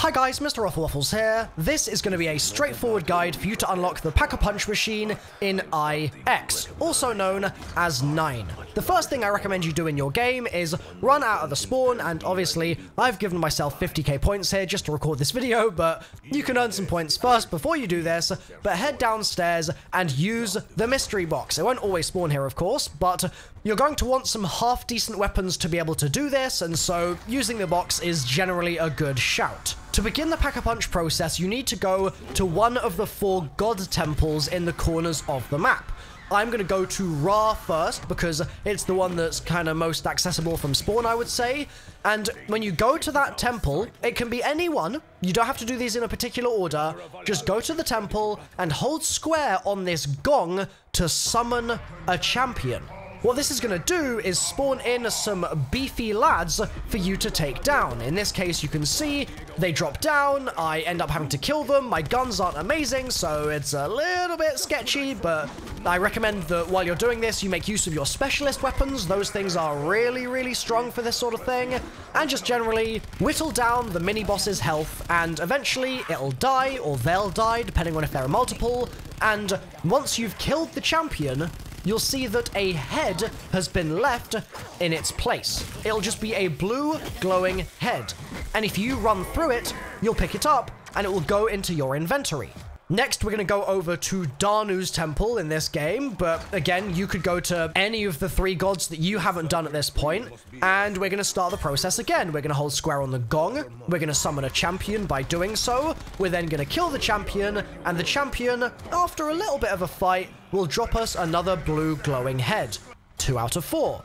Hi guys, Mr. Rofl Waffles here. This is going to be a straightforward guide for you to unlock the Pack-a-Punch machine in IX, also known as 9. The first thing I recommend you do in your game is run out of the spawn, and obviously I've given myself 50k points here just to record this video, but you can earn some points first before you do this, but head downstairs and use the mystery box. It won't always spawn here, of course, but you're going to want some half-decent weapons to be able to do this, and so using the box is generally a good shout. To begin the Pack-a-Punch process, you need to go to one of the four god temples in the corners of the map. I'm going to go to Ra first because it's the one that's kind of most accessible from spawn, I would say. And when you go to that temple, it can be anyone. You don't have to do these in a particular order. Just go to the temple and hold square on this gong to summon a champion. What this is going to do is spawn in some beefy lads for you to take down. In this case, you can see they drop down, I end up having to kill them, my guns aren't amazing, so it's a little bit sketchy, but I recommend that while you're doing this, you make use of your specialist weapons. Those things are really, really strong for this sort of thing. And just generally whittle down the mini-boss's health, and eventually it'll die, or they'll die, depending on if there are multiple. And once you've killed the champion, you'll see that a head has been left in its place. It'll just be a blue glowing head. And if you run through it, you'll pick it up and it will go into your inventory. Next, we're going to go over to Danu's temple in this game, but again, you could go to any of the three gods that you haven't done at this point, and we're going to start the process again. We're going to hold square on the gong, we're going to summon a champion by doing so, we're then going to kill the champion, and the champion, after a little bit of a fight, will drop us another blue glowing head. Two out of four.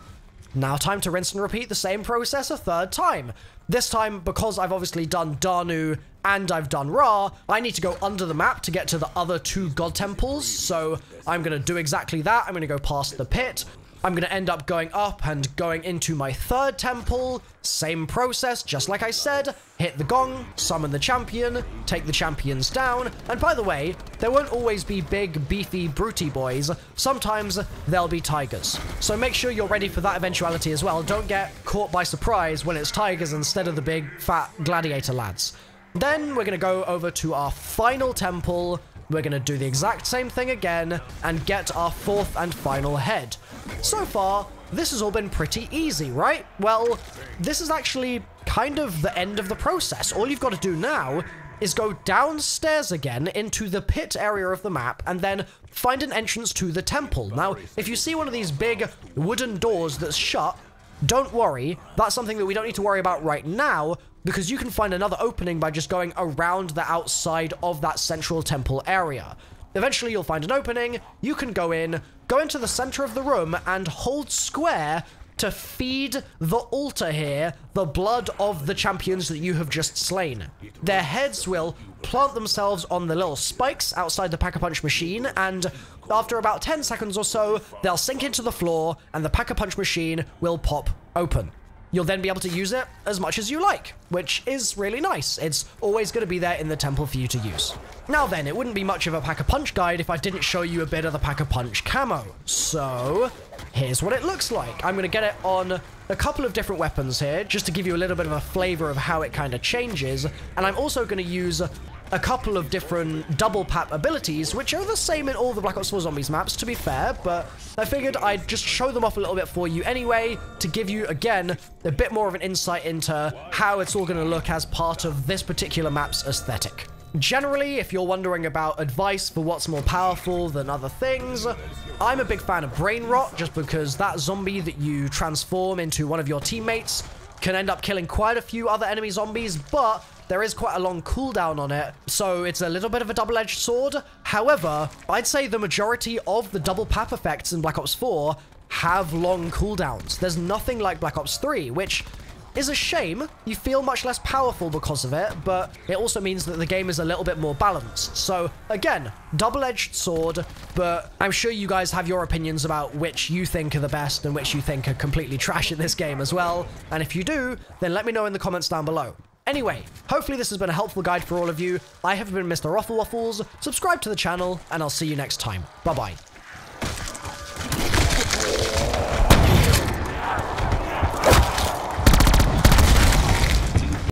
Now time to rinse and repeat the same process a third time. This time, because I've obviously done Danu and I've done Ra, I need to go under the map to get to the other two god temples, so I'm going to do exactly that. I'm going to go past the pit, I'm going to end up going up and going into my third temple. Same process, just like I said. Hit the gong, summon the champion, take the champions down. And by the way, there won't always be big, beefy, brutey boys. Sometimes they'll be tigers. So make sure you're ready for that eventuality as well. Don't get caught by surprise when it's tigers instead of the big, fat gladiator lads. Then we're going to go over to our final temple. We're going to do the exact same thing again and get our fourth and final head. So far, this has all been pretty easy, right? Well, this is actually kind of the end of the process. All you've got to do now is go downstairs again into the pit area of the map and then find an entrance to the temple. Now, if you see one of these big wooden doors that's shut, don't worry, that's something that we don't need to worry about right now because you can find another opening by just going around the outside of that central temple area. Eventually, you'll find an opening, you can go in, go into the center of the room, and hold square to feed the altar here the blood of the champions that you have just slain. Their heads will plant themselves on the little spikes outside the Pack-a-Punch machine, and after about 10 seconds or so, they'll sink into the floor, and the Pack-a-Punch machine will pop open. You'll then be able to use it as much as you like, which is really nice. It's always going to be there in the temple for you to use. Now then, it wouldn't be much of a Pack-a-Punch guide if I didn't show you a bit of the Pack-a-Punch camo. So, here's what it looks like. I'm going to get it on a couple of different weapons here, just to give you a little bit of a flavor of how it kind of changes. And I'm also going to use a couple of different double pap abilities, which are the same in all the Black Ops 4 Zombies maps, to be fair, but I figured I'd just show them off a little bit for you anyway, to give you, again, a bit more of an insight into how it's all going to look as part of this particular map's aesthetic. Generally, if you're wondering about advice for what's more powerful than other things, I'm a big fan of Brain Rot, just because that zombie that you transform into one of your teammates can end up killing quite a few other enemy zombies, but there is quite a long cooldown on it, so it's a little bit of a double-edged sword. However, I'd say the majority of the double pap effects in Black Ops 4 have long cooldowns. There's nothing like Black Ops 3, which is a shame. You feel much less powerful because of it, but it also means that the game is a little bit more balanced. So, again, double-edged sword, but I'm sure you guys have your opinions about which you think are the best and which you think are completely trash in this game as well. And if you do, then let me know in the comments down below. Anyway, hopefully this has been a helpful guide for all of you. I have been Mr. Rofl Waffles, subscribe to the channel, and I'll see you next time. Bye-bye.